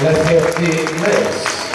Let's hear the lips.